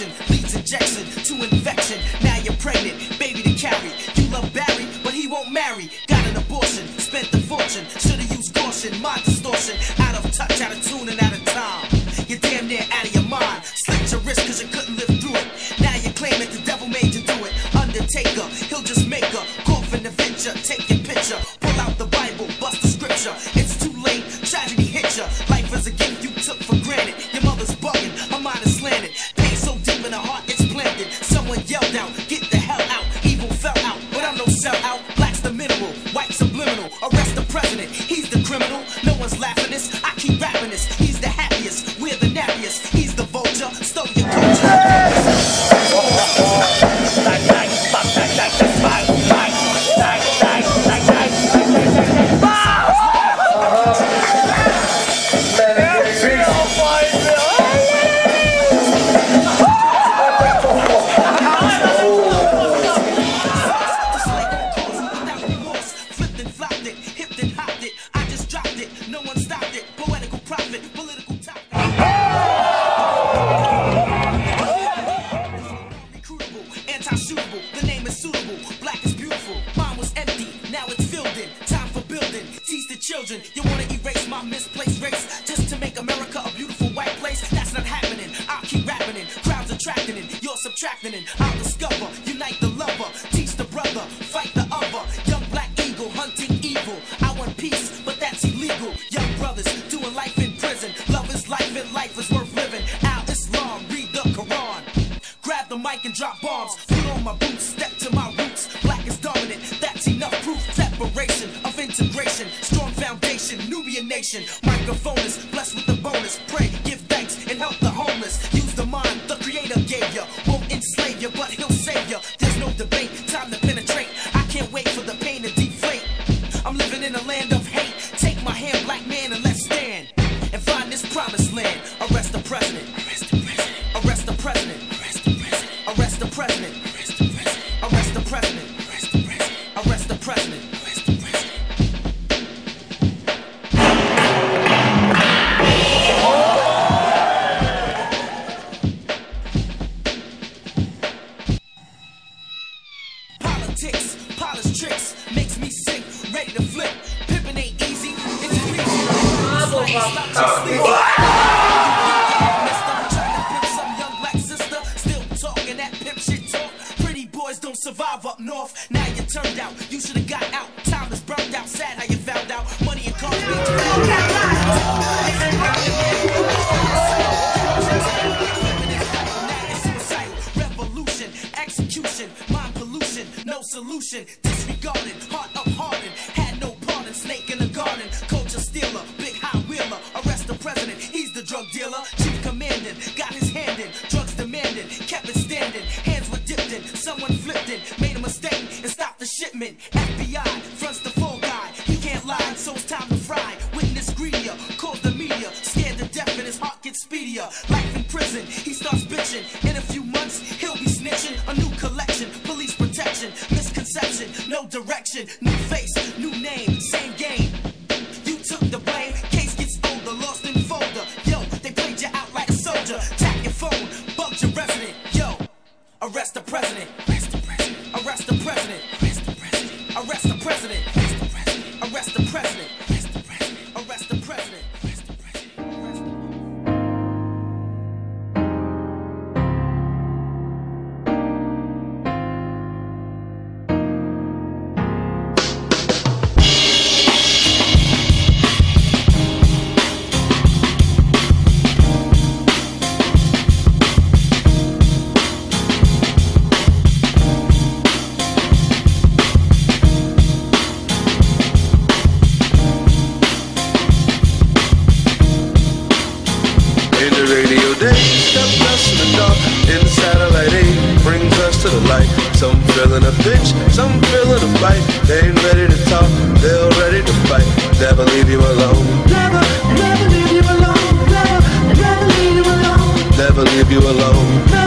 section leads injection to infection. Now you're pregnant, baby to carry. You love Barry, but he won't marry. Got an abortion, spent the fortune. Should've used caution, my distortion. Out of touch, out of tune, and out of time. You're damn near out of your mind. Slit your wrist cause you couldn't live through it. Now you're claiming the devil made you do it. Undertaker, he'll just make a coffin adventure. Take your picture. He's the criminal. No one's laughing this, I keep rapping this. He's the happiest, we're the nappiest. He's the vulture, stole your culture. Wanna erase my misplaced race just to make America a beautiful white place? That's not happening. I'll keep rapping it, crowds attracting it, you're subtracting it. I'll nation. Microphone is blessed with the bonus. Pray, give thanks, and help the homeless. Use the mind the creator gave you. Won't enslave you, but he'll save you. There's no debate, time to penetrate. Don't survive up north. Now you turned out, you should've got out. Time is burnt out, sad how you found out. Money and cars Revolution, execution, mind pollution, no solution. Disregarded, heart up hardened, had no pardon. Snake in the garden, culture stealer, he's the drug dealer. Chief commanding, got his hand in, drugs demanding, kept it standing. Hands were dipped in, someone flipped it, made a mistake and stopped the shipment. FBI fronts the fall guy, he can't lie, so it's time to fry. Witness greedier, calls the media, scared to death and his heart gets speedier. Life in prison, he starts bitching. Some feeling a bitch, some feeling a fight. They ain't ready to talk, they're ready to fight. Never leave you alone. Never, never leave you alone. Never, never leave you alone. Never leave you alone.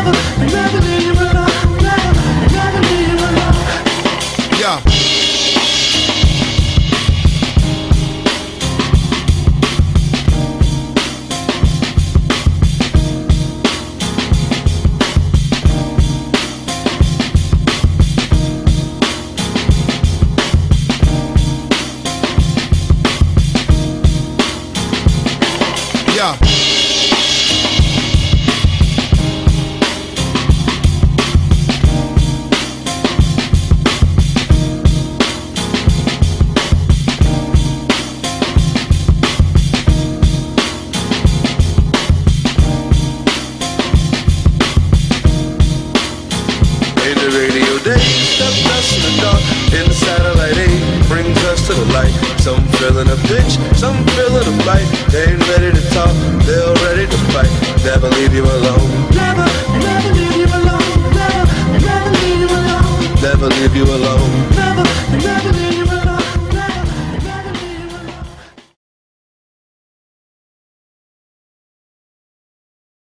Us in the dark. In the satellite age brings us to the light. Some feeling a pinch, some feeling a fight. They ain't ready to talk, they're ready to fight. Never leave you alone.